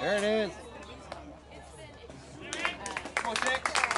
There it is. Come on, six.